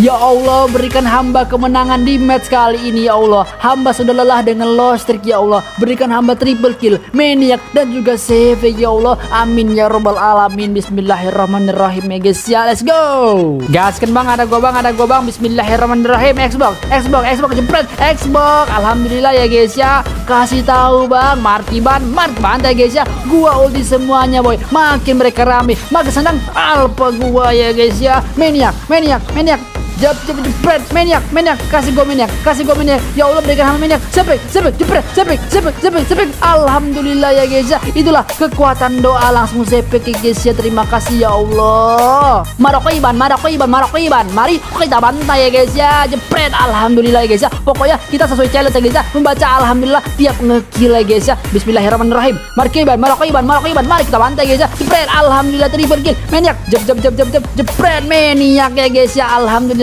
Ya Allah berikan hamba kemenangan di match kali ini ya Allah. Hamba sudah lelah dengan lost streak ya Allah. Berikan hamba triple kill, maniac dan juga save ya Allah. Amin ya robbal alamin. Bismillahirrahmanirrahim ya guys. Ya let's go. Gaskan bang. Ada gua bang. Ada gua bang. Bismillahirrahmanirrahim. Xbox Xbox Xbox jempret. Xbox. Alhamdulillah ya guys ya. Kasih tahu bang. Martiban Martiban ya guys ya. Gua ulti semuanya boy. Makin mereka rame Makin senang. Alpha gua ya guys ya. Maniac Maniac Maniac Jep, jep, jepret, maniak, maniak, kasih gue maniak, kasih gue maniak. Ya Allah berikan hamba maniak. Sepik, sepik, jepret, sepik, sepik, sepik, sepik. Alhamdulillah ya guys ya. Itulah kekuatan doa langsung sepik ya guys ya. Terima kasih ya Allah. Maroko Iban, Maroko Iban, Maroko Iban. Mari kita bantai ya guys ya. Jepret, Alhamdulillah ya guys ya. Pokoknya kita sesuai challenge ya guys ya. Membaca Alhamdulillah tiap ngekill ya guys ya. Bismillahirrahmanirrahim. Maroko Iban, Maroko Iban, Maroko Iban. Mari kita bantai guys ya. Jepret, Alhamdulillah triple kill. Maniak, jep, jep, jep, jep, jep, jepret, maniak ya guys ya. Alhamdulillah.